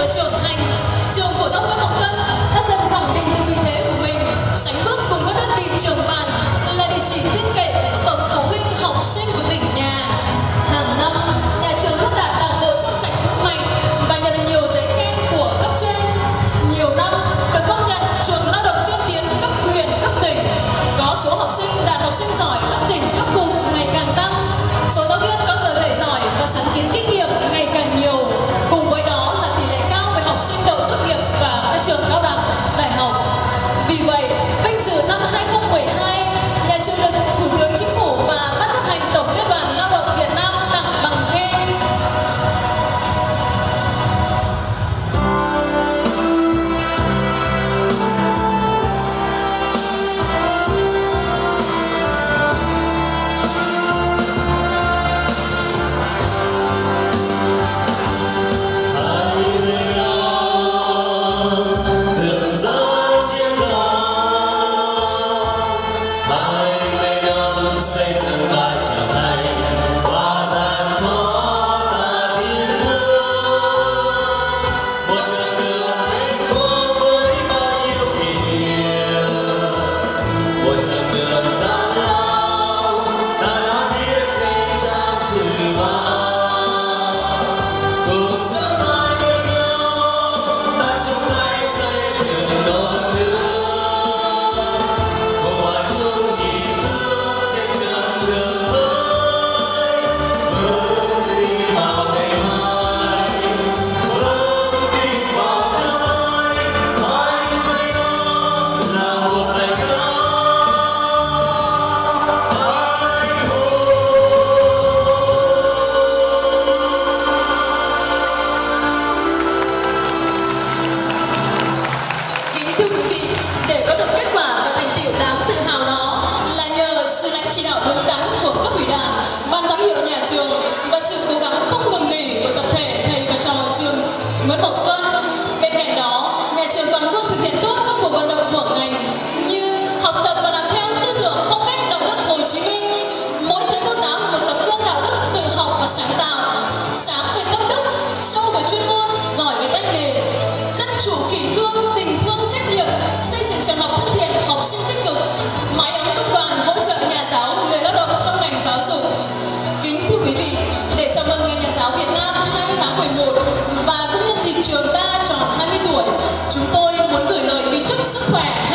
和救恩。clap.